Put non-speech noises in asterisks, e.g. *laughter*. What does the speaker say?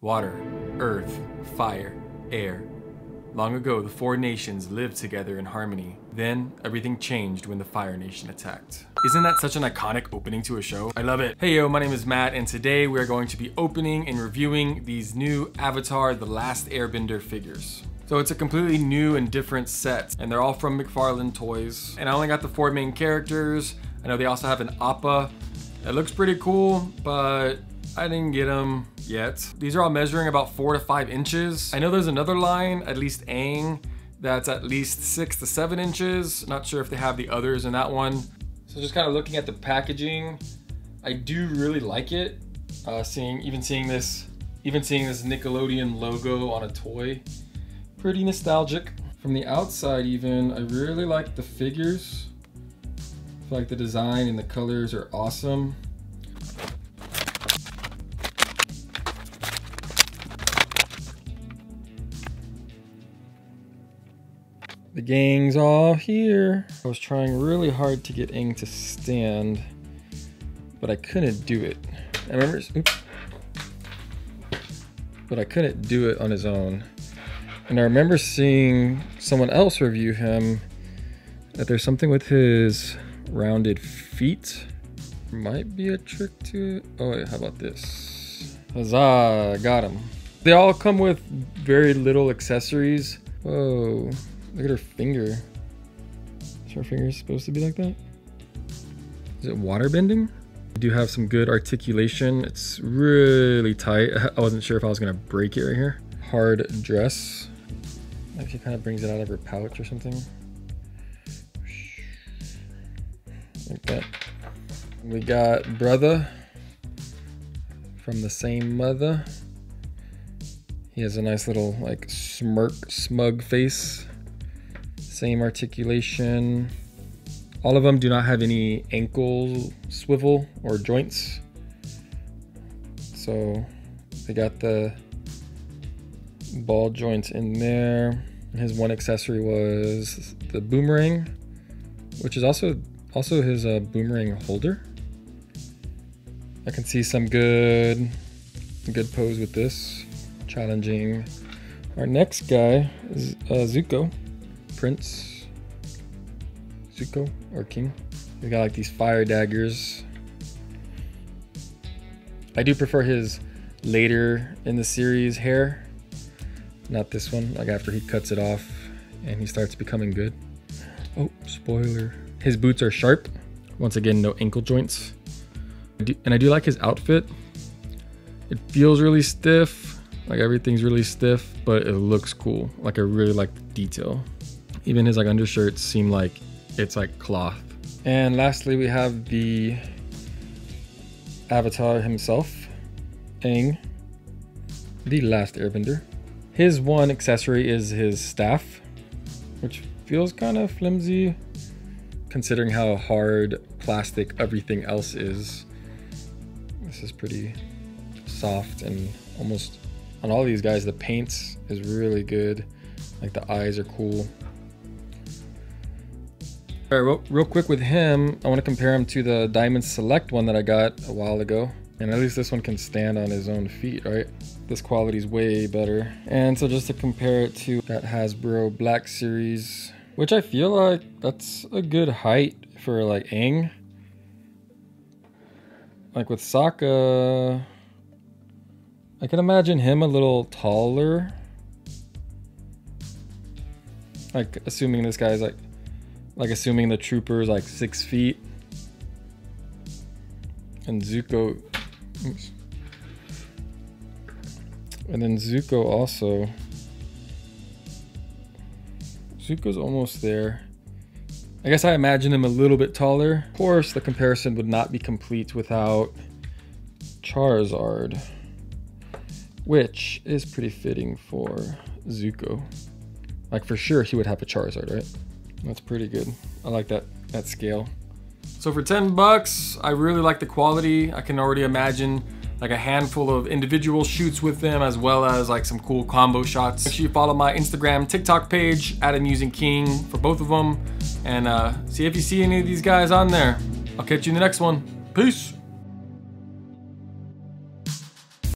Water, earth, fire, air. Long ago, the four nations lived together in harmony. Then, everything changed when the Fire Nation attacked. Isn't that such an iconic opening to a show? I love it. Hey yo, my name is Matt, and today we are going to be opening and reviewing these new Avatar The Last Airbender figures. So it's a completely new and different set, and they're all from McFarlane Toys. And I only got the four main characters. I know they also have an Appa. It looks pretty cool, but I didn't get them yet. These are all measuring about four to five inches. I know there's another line, at least Aang, that's at least six to seven inches. Not sure if they have the others in that one. So just kind of looking at the packaging, I do really like it. Uh, seeing, even seeing this, even seeing this Nickelodeon logo on a toy, pretty nostalgic. From the outside even, I really like the figures. I feel like the design and the colors are awesome. The gang's all here. I was trying really hard to get Aang to stand, but I couldn't do it. I remember, oops, but I couldn't do it on his own. And I remember seeing someone else review him that there's something with his rounded feet. Might be a trick to it. Oh wait, how about this? Huzzah, got him. They all come with very little accessories. Whoa. Look at her finger. Is her finger supposed to be like that? Is it water bending? I do have some good articulation. It's really tight. *laughs* I wasn't sure if I was gonna break it right here. Hard dress. Like she kind of brings it out of her pouch or something. Like that. We got brother from the same mother. He has a nice little like smirk, smug face. Same articulation. All of them do not have any ankle swivel or joints. So they got the ball joints in there. His one accessory was the boomerang, which is also also his uh, boomerang holder. I can see some good good pose with this. Challenging our next guy is uh, Zuko. Prince Zuko or King. We got like these fire daggers. I do prefer his later in the series hair, not this one, like after he cuts it off and he starts becoming good. Oh, spoiler. His boots are sharp. Once again, no ankle joints. And I do like his outfit. It feels really stiff, like everything's really stiff, but it looks cool. Like I really like the detail. Even his like undershirts seem like it's like cloth. And lastly, we have the Avatar himself, Aang, the last airbender. His one accessory is his staff, which feels kind of flimsy considering how hard plastic everything else is. This is pretty soft and almost on all these guys the paint is really good. Like the eyes are cool. All right, real, real quick with him, I want to compare him to the Diamond Select one that I got a while ago. And at least this one can stand on his own feet, right? This quality is way better. And so just to compare it to that Hasbro Black Series, which I feel like that's a good height for like Aang. Like with Sokka, I can imagine him a little taller. Like assuming this guy's like like assuming the trooper is like six feet. And Zuko. Oops. And then Zuko also. Zuko's almost there. I guess I imagine him a little bit taller. Of course, the comparison would not be complete without Charizard, which is pretty fitting for Zuko. Like for sure, he would have a Charizard, right? That's pretty good. I like that, that scale. So for 10 bucks, I really like the quality. I can already imagine like a handful of individual shoots with them as well as like some cool combo shots. Make sure you follow my Instagram, TikTok page at Amusing King for both of them and uh, see if you see any of these guys on there. I'll catch you in the next one. Peace.